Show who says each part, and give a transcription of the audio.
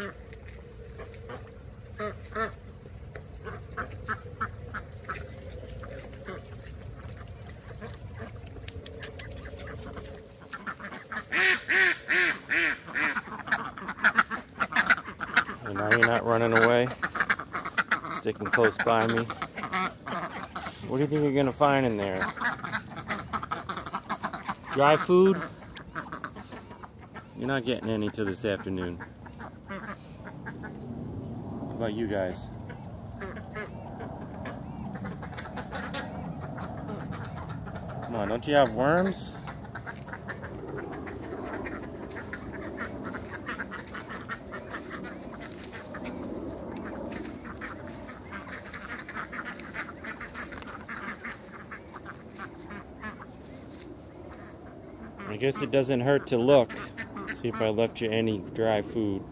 Speaker 1: And now you're not running away, sticking close by me. What do you think you're gonna find in there? Dry food? You're not getting any till this afternoon. About you guys? Come on, don't you have worms? I guess it doesn't hurt to look. See if I left you any dry food.